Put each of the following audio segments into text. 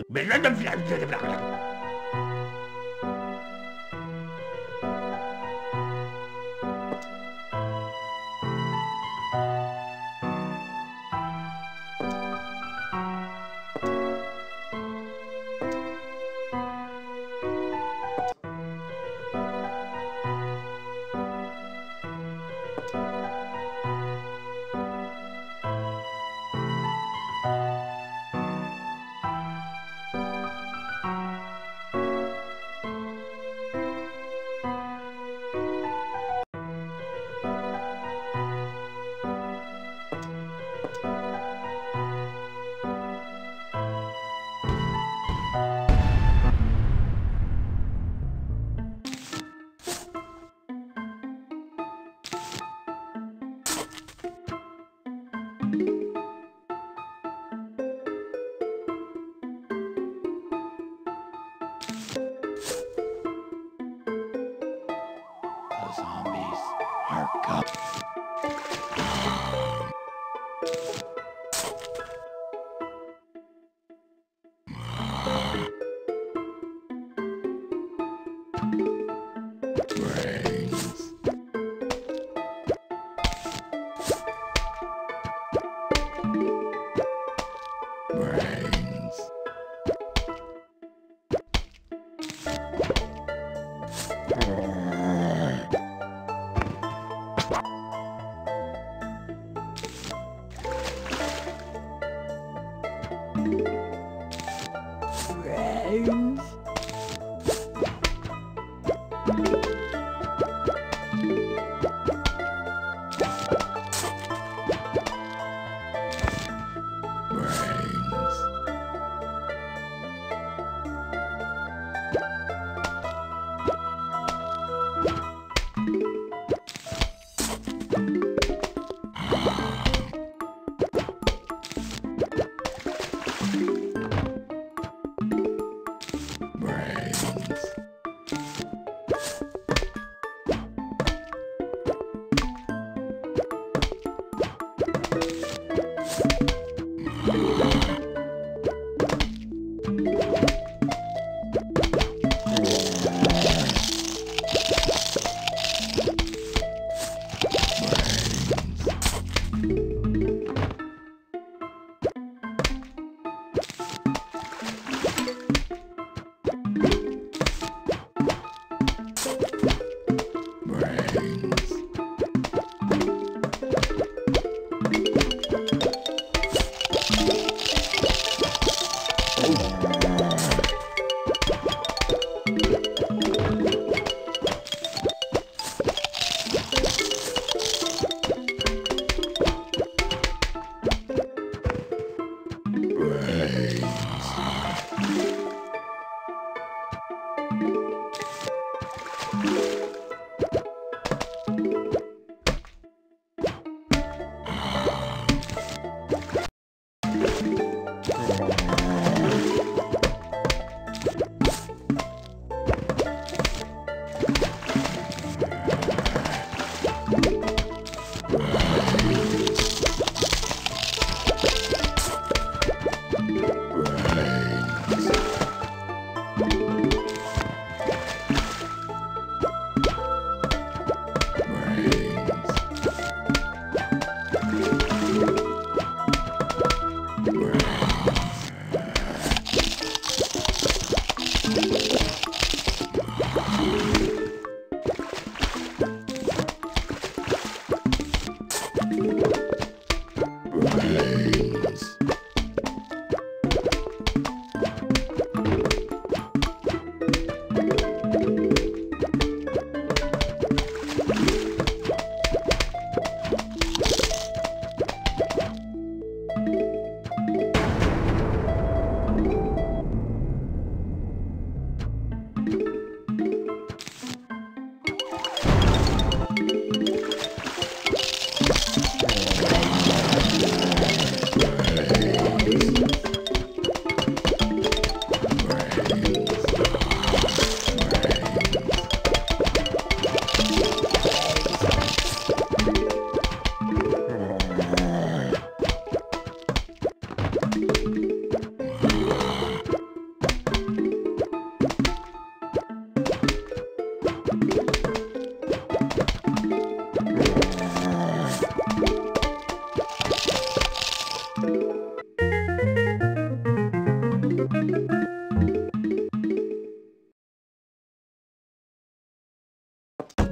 的，没人的，不了不了不了。Are coming.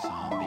so.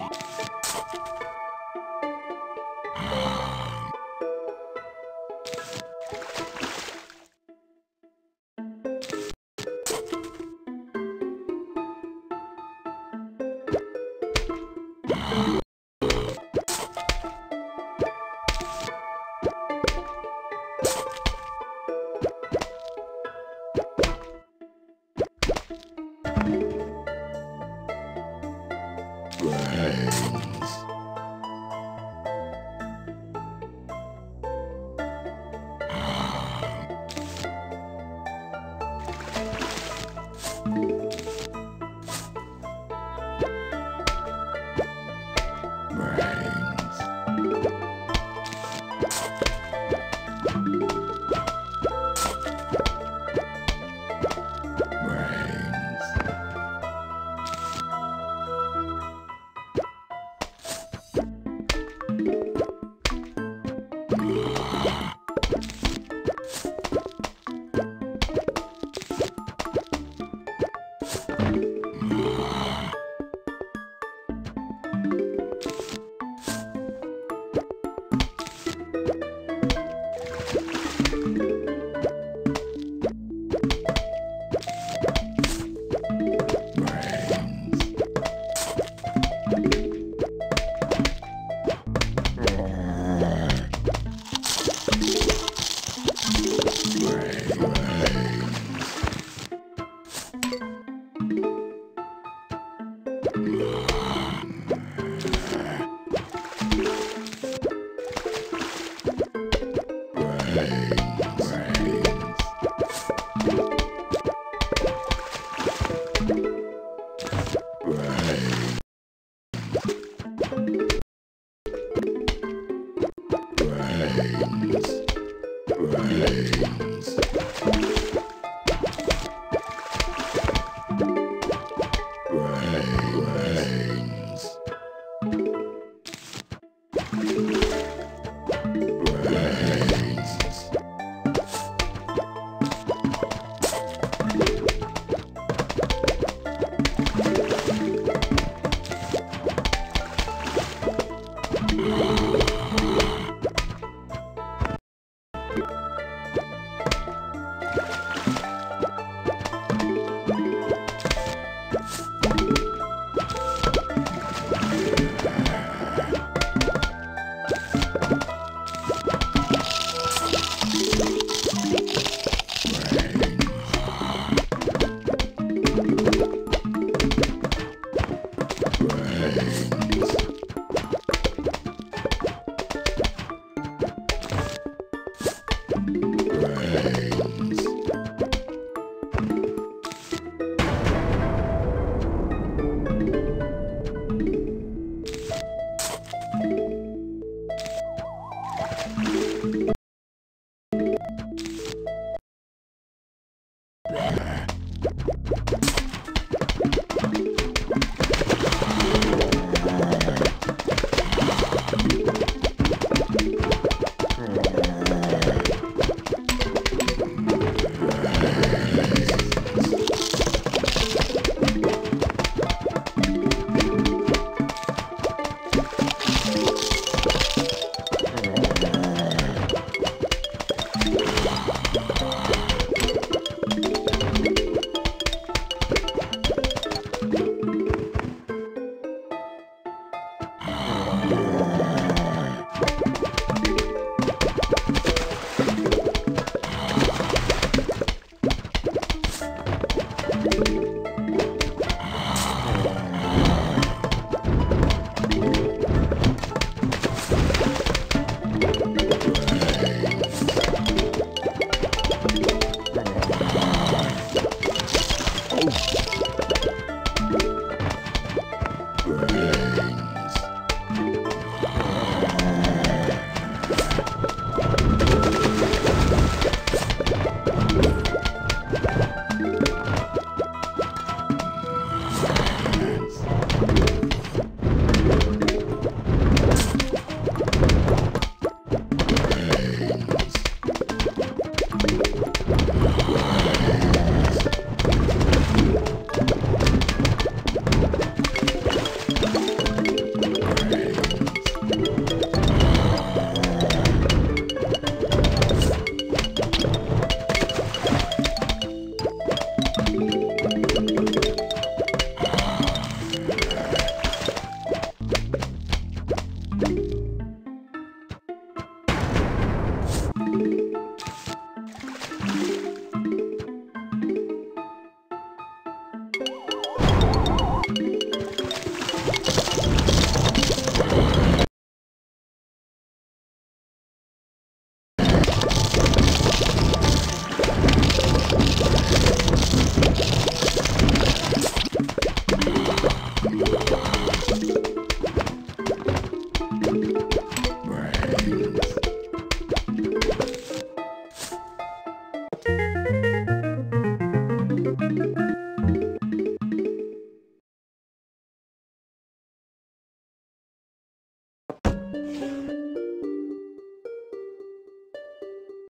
Hey.